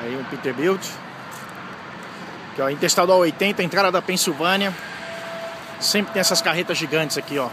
Aí um Peterbilt. Aqui, ó, Interestadual 80, entrada da Pensilvânia. Sempre tem essas carretas gigantes aqui, ó.